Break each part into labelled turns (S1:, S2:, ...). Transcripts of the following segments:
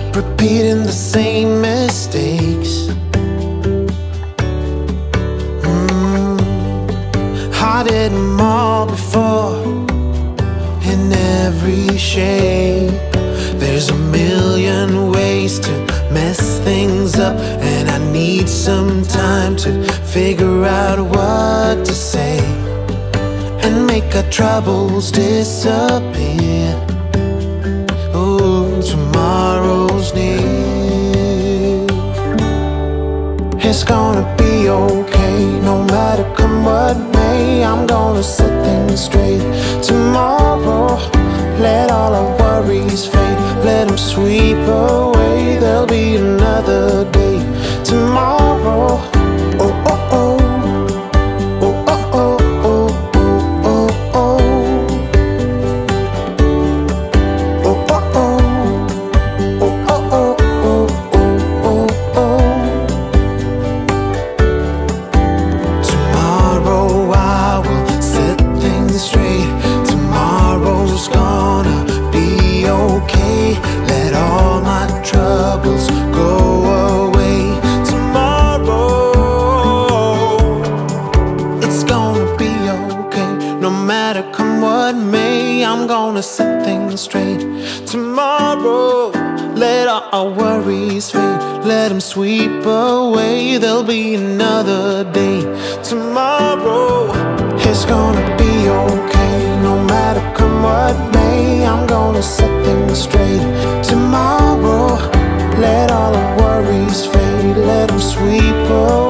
S1: keep repeating the same mistakes. Mm, I did them all before in every shape. There's a million ways to mess things up, and I need some time to figure out what to say and make our troubles disappear. Gonna be okay, no matter come what may. I'm gonna set things straight tomorrow. Let all our worries fade, let them sweep away. There'll be another day tomorrow. Sweep away. There'll be another day. Tomorrow, it's gonna be okay. No matter come what may, I'm gonna set things straight. Tomorrow, let all our worries fade. Let them sweep away.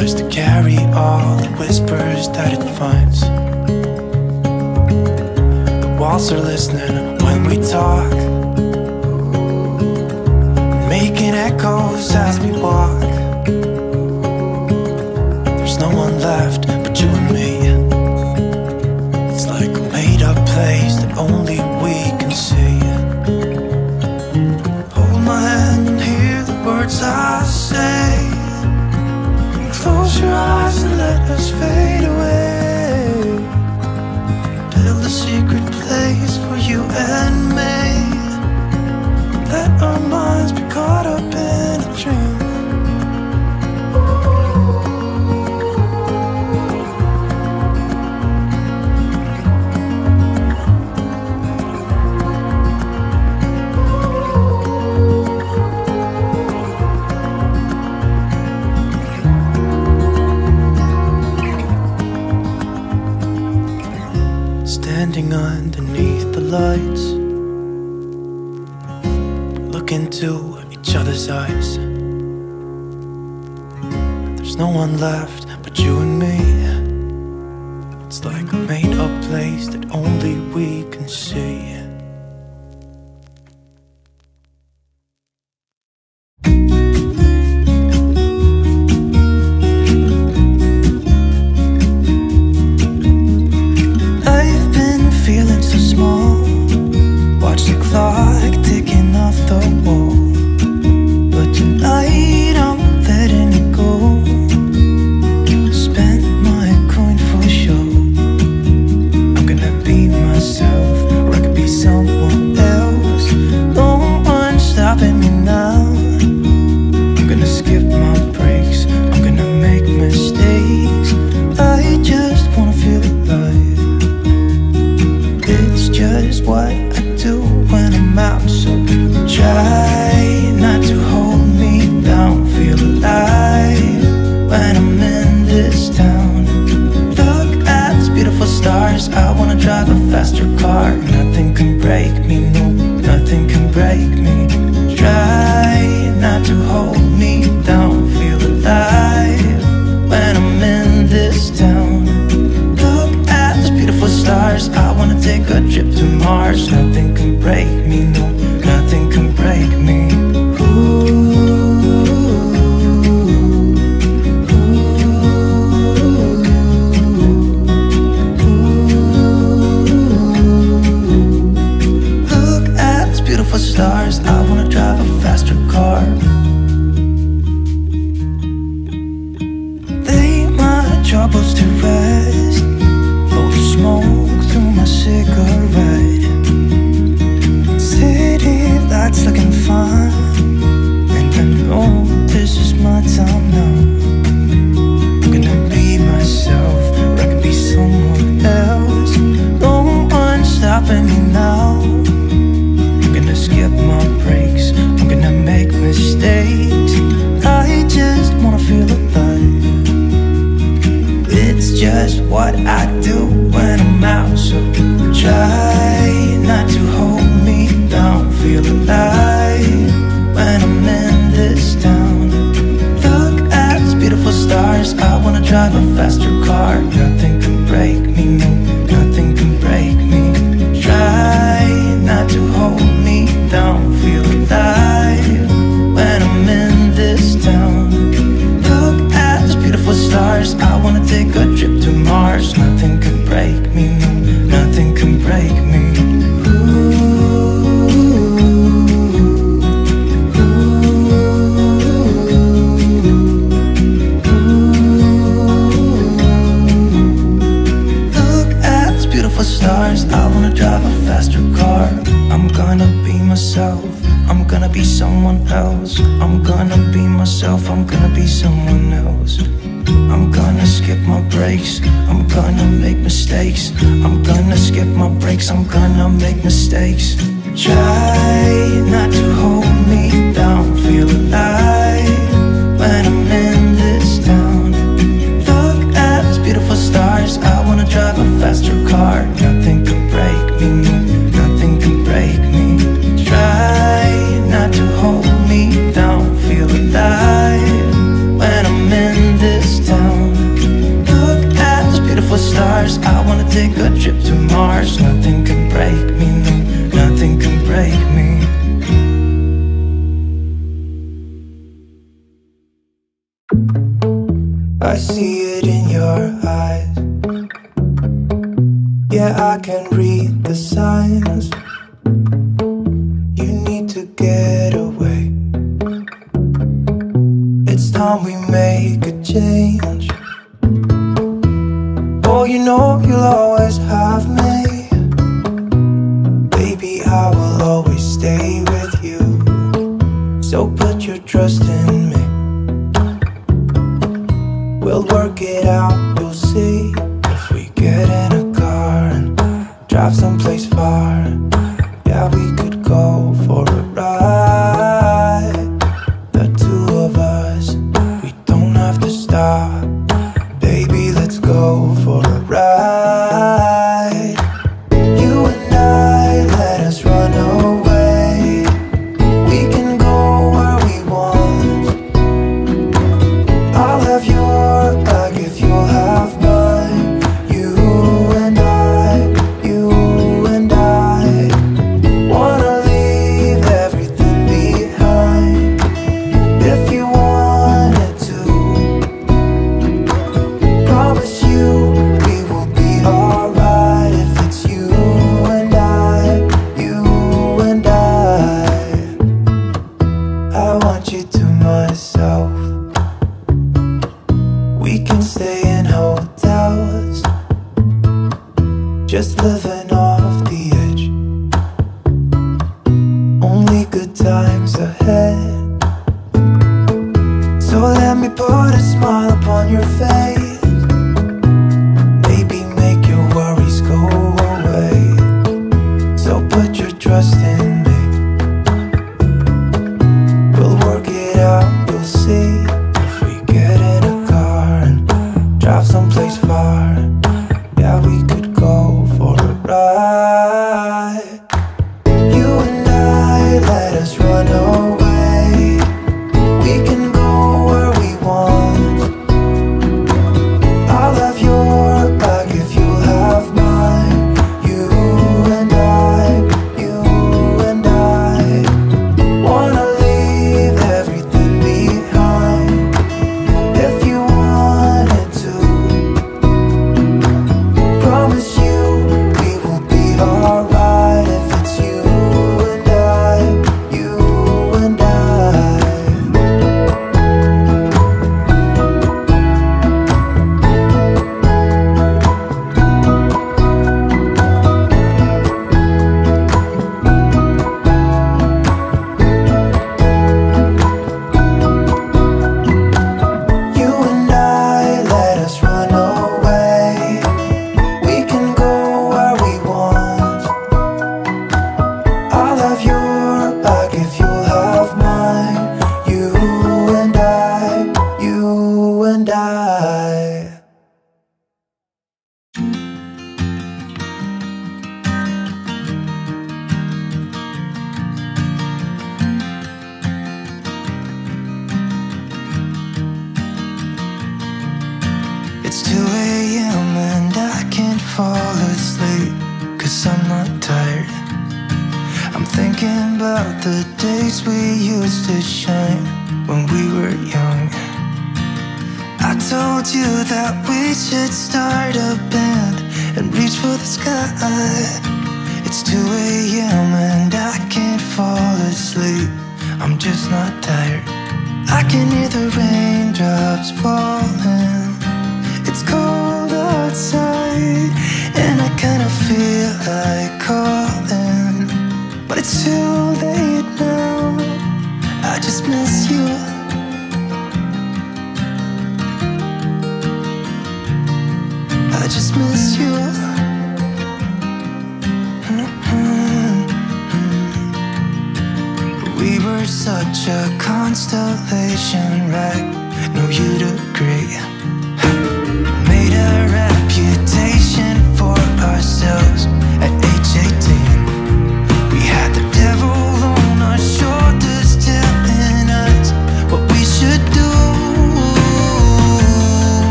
S2: to carry all the whispers that it finds. The walls are listening when we talk, making echoes as we walk. There's no one left. atmosphere. no one left. drive a faster car. Nothing can break me, no. So put your trust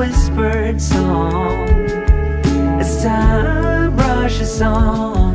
S3: whispered song as time rushes on.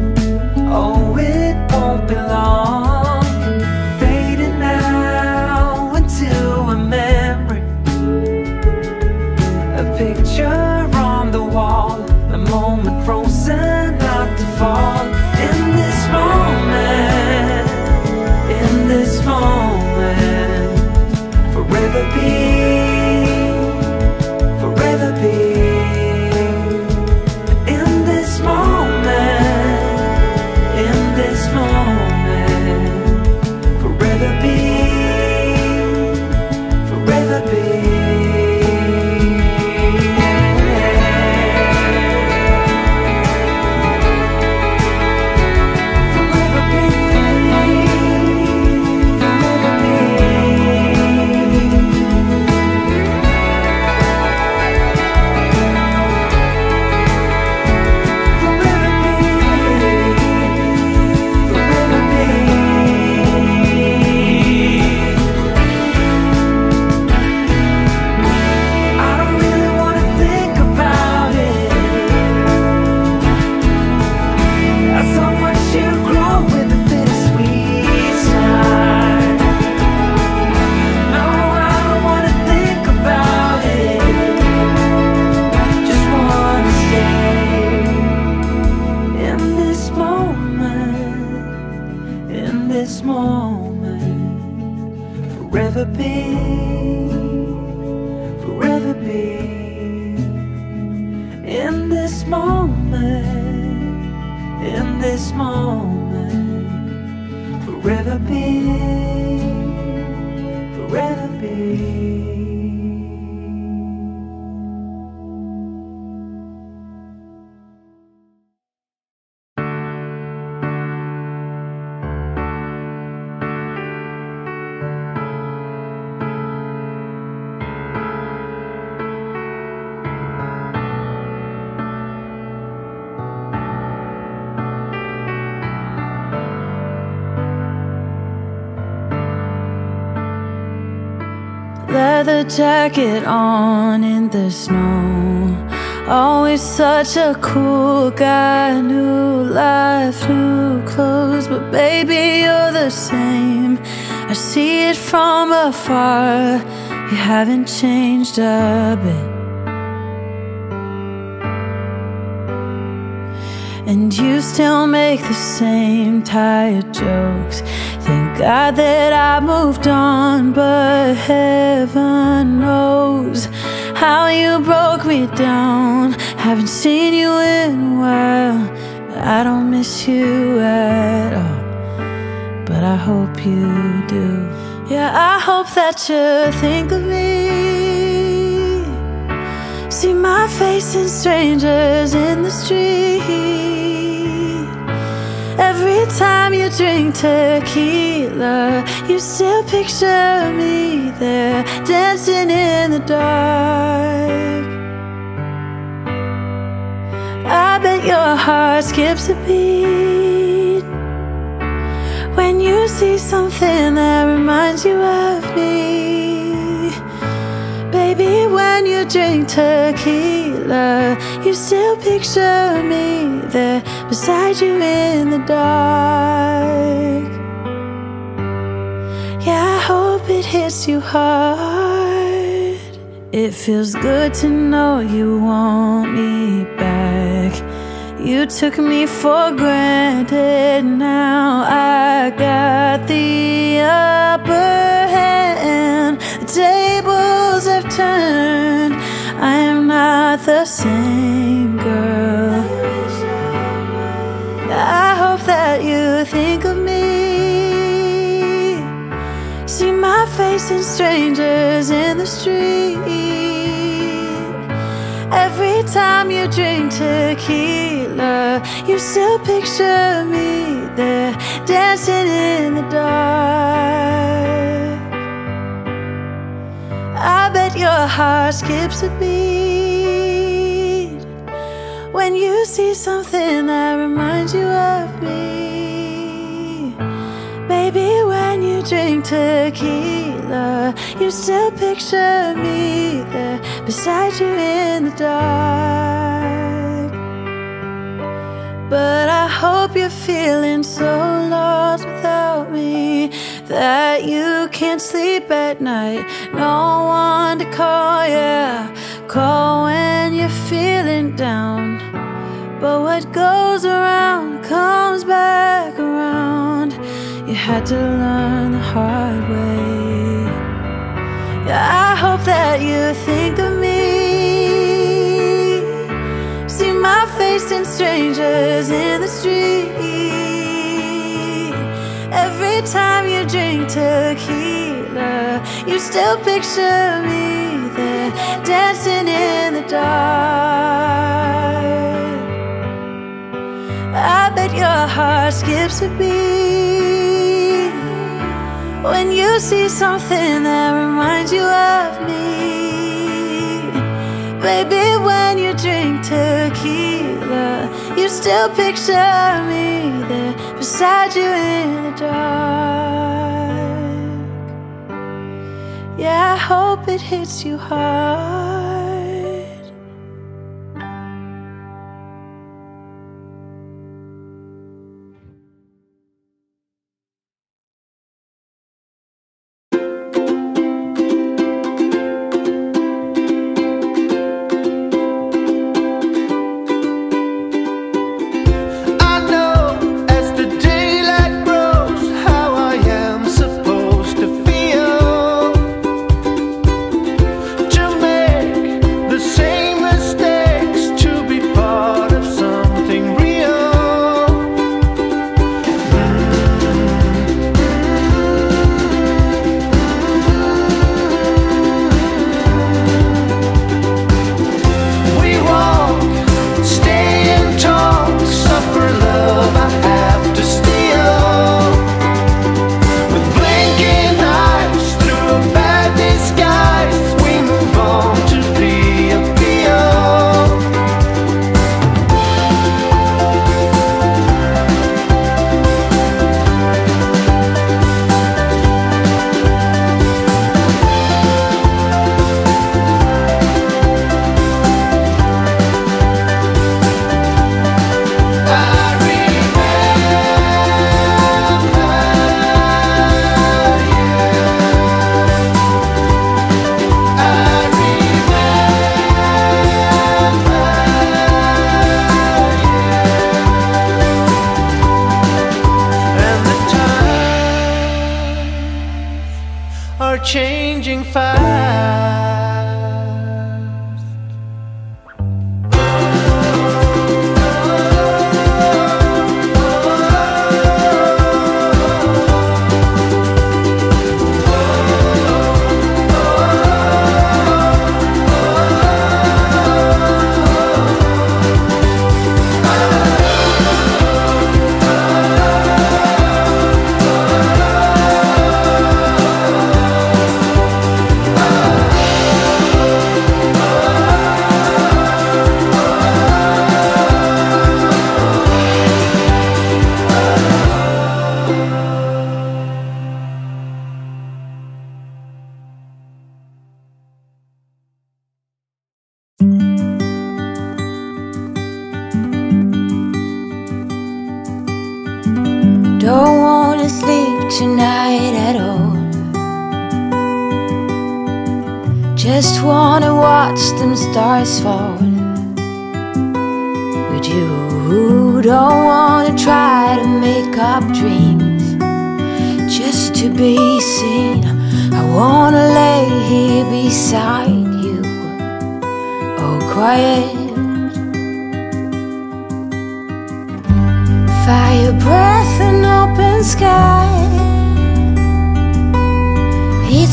S3: Forever be, forever be.
S4: Jacket on in the snow. Always such a cool guy, new life, new clothes. But baby, you're the same. I see it from afar. You haven't changed a bit. And you still make the same tired jokes. Thank God that I moved on, but heaven knows how you broke me down. Haven't seen you in a while. I don't miss you at all, but I hope you do. Yeah, I hope that you think of me. See my face in strangers in the street. Every time you drink tequila, you still picture me there dancing in the dark. I bet your heart skips a beat when you see something that reminds you of me. Baby, when you drink tequila, you still picture me there beside you in the dark. Yeah, I hope it hits you hard. It feels good to know you want me back. You took me for granted, now I got the upper hand. Tables have turned, I am not the same girl. I hope that you think of me. See my face in strangers in the street. Every time you drink tequila, you still picture me there dancing in the dark. Your heart skips a beat when you see something that reminds you of me. Maybe when you drink tequila, you still picture me there beside you in the dark. But I hope you're feeling so lost without me that you can't sleep at night. No one to call, yeah. Call when you're feeling down. But what goes around comes back around. You had to learn the hard way. Yeah, I hope that you think of me. See my face in strangers in the street. You drink tequila, you still picture me there dancing in the dark. I bet your heart skips a beat when you see something that reminds you of me. Baby, when you drink tequila, you still picture me there beside you in the dark. Yeah, I hope it hits you hard.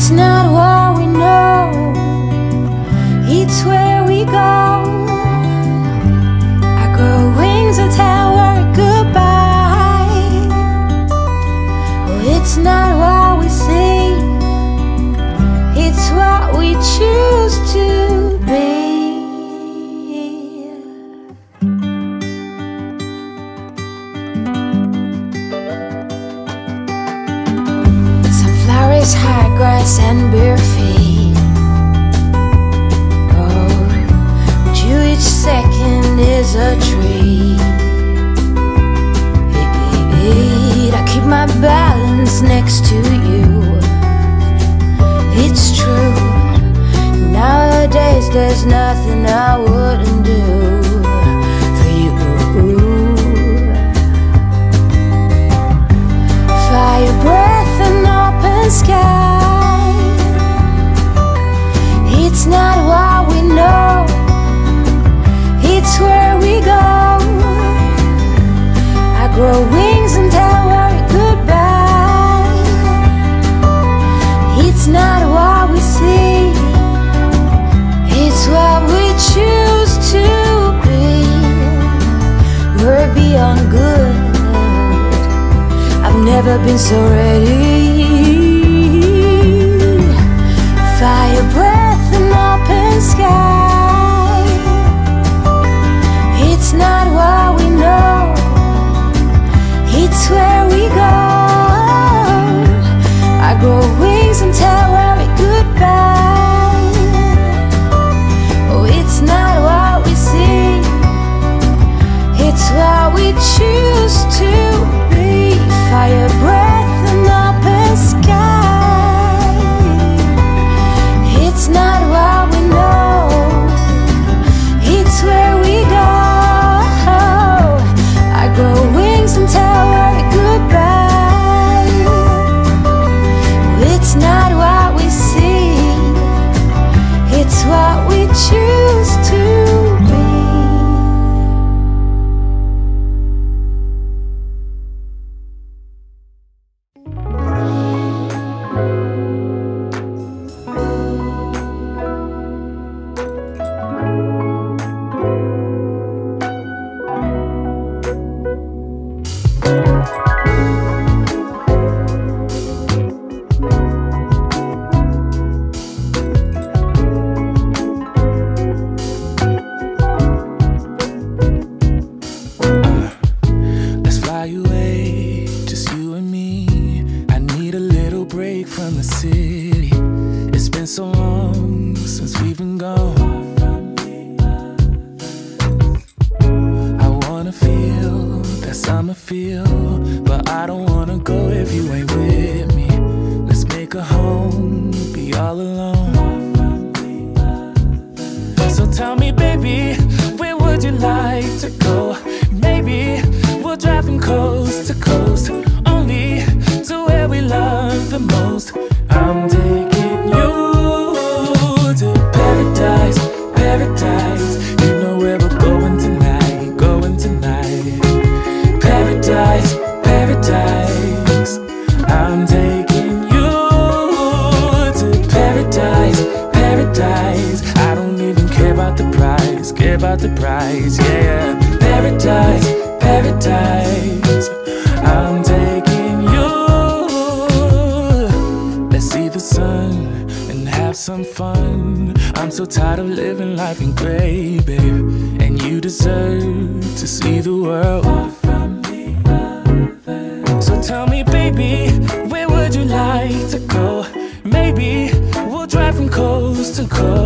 S5: It's not what we know, it's where we go. a tree. I keep my balance next to you. It's true. Nowadays, there's nothing I wouldn't do. for you. Fire breath and open sky. It's not never been so ready. Fire breath and open sky. It's not what we know. It's where
S6: out the price, yeah. Paradise, paradise, I'm taking you. Let's see the sun and have some fun. I'm so tired of living life in gray, babe. And you deserve to see the world. So tell me, baby, where would you like to go? Maybe we'll drive from coast to coast.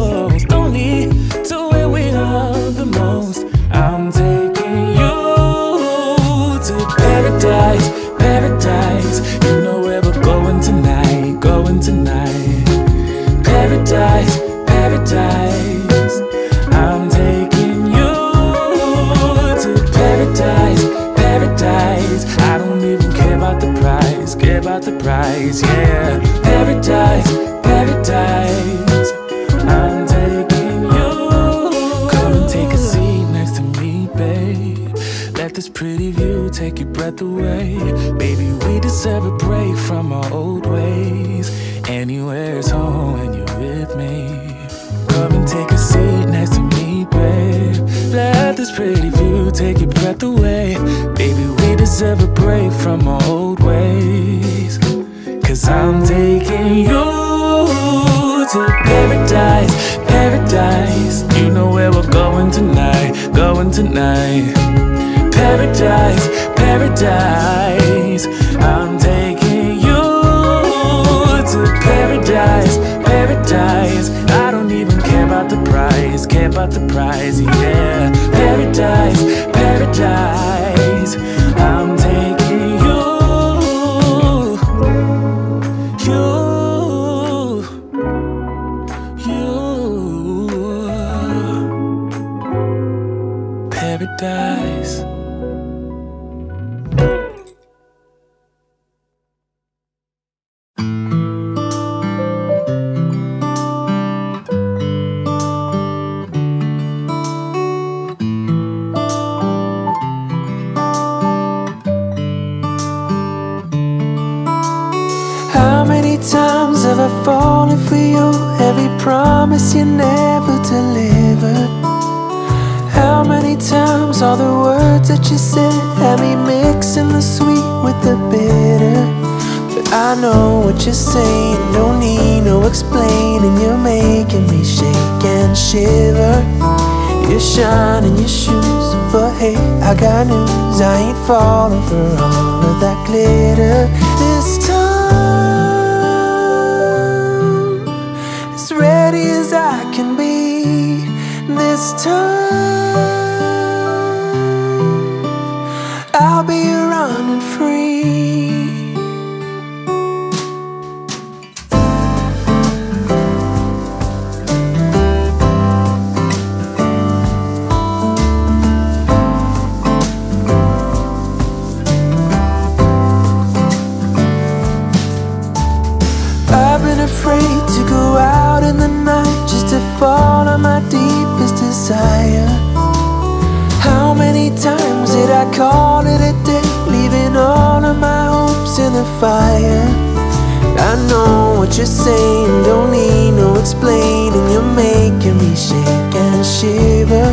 S7: don't
S2: need no explaining. You're making me shake and shiver.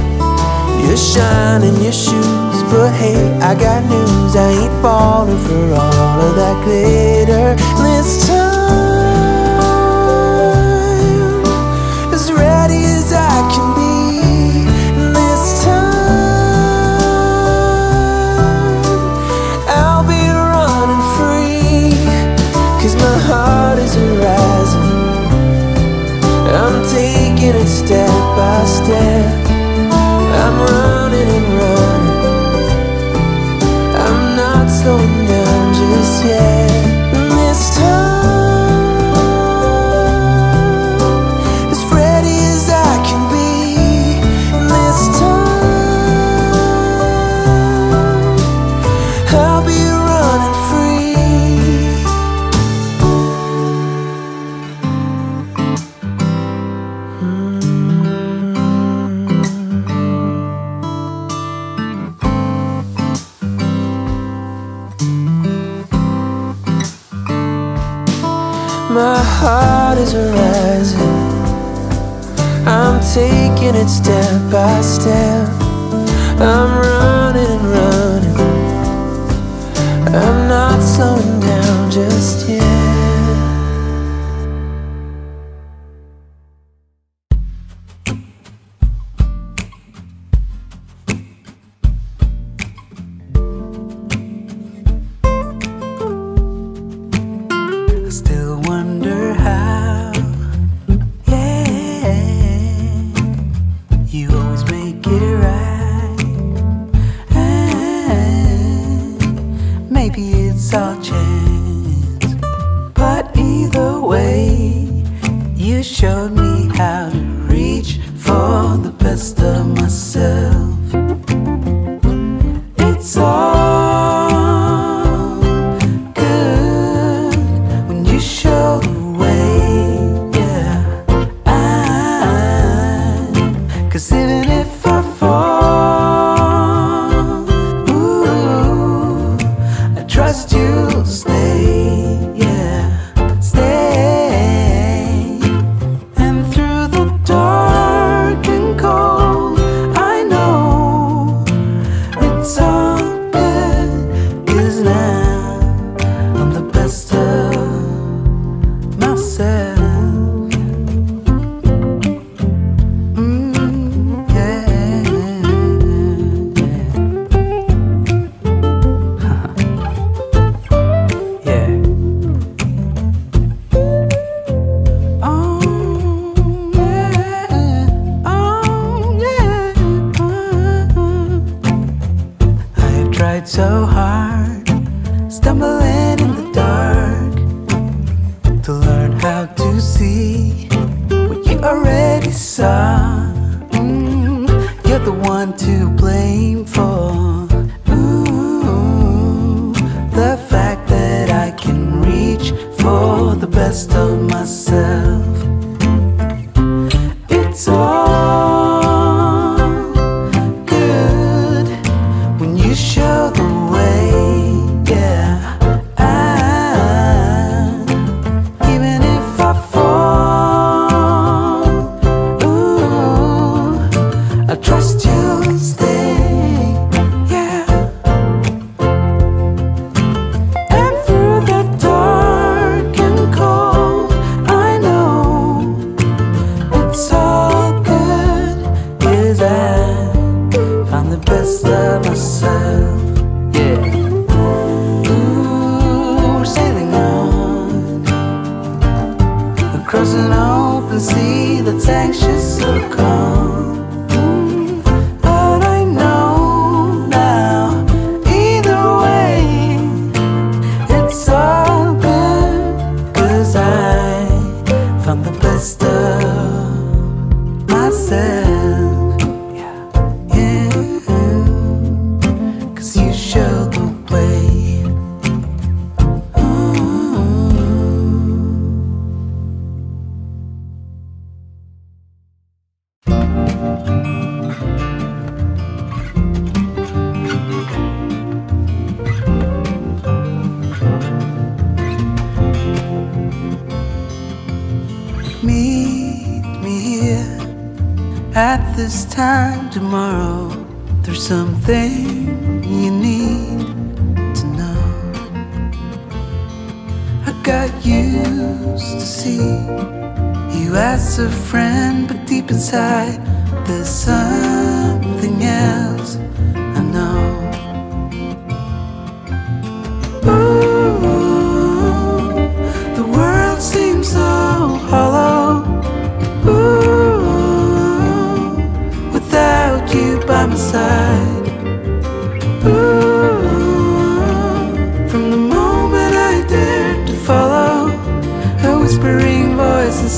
S2: You're shining your shoes But hey, I got news. I ain't falling for all of that glitter.
S3: Let's starches.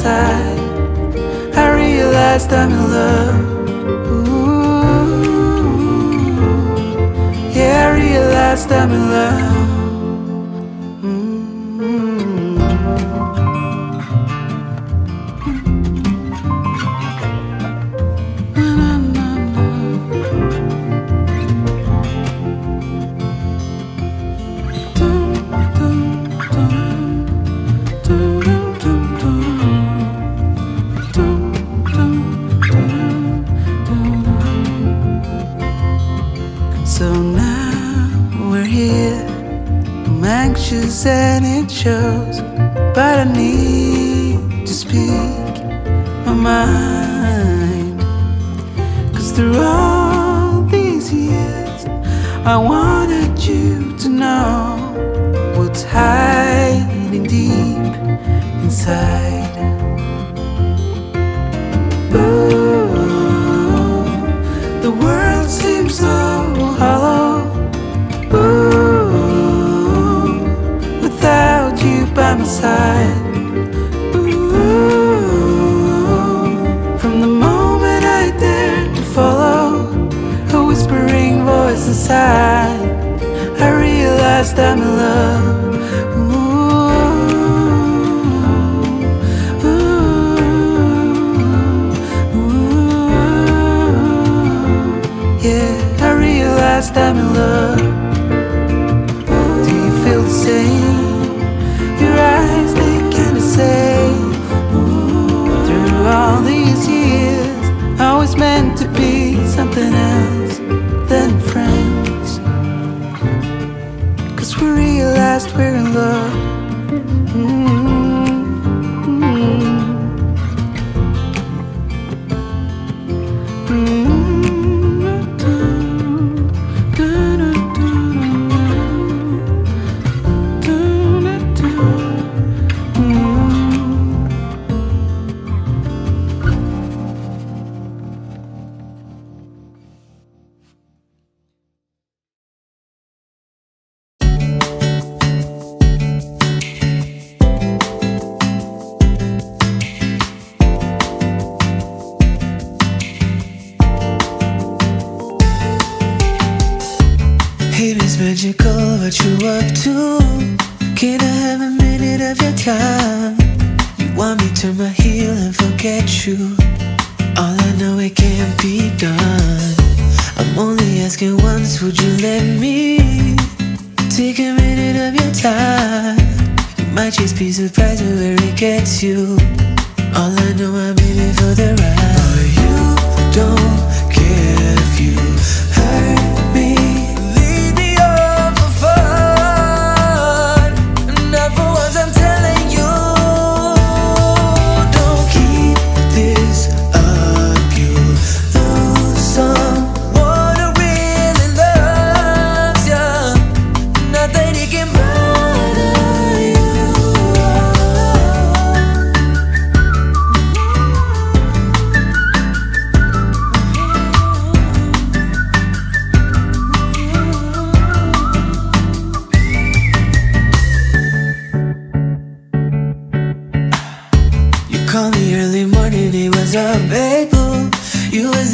S3: inside I realized I'm in love. Ooh, Yeah, I realized I'm in love.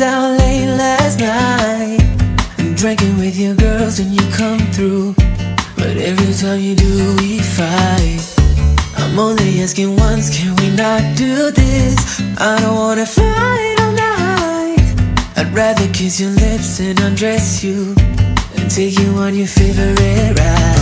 S2: out late last night. I'm drinking with your girls when you come through. But every time you do we fight. I'm only asking once, can we not do this? I don't wanna fight all night. I'd rather kiss your lips and undress you And take you on your favorite ride.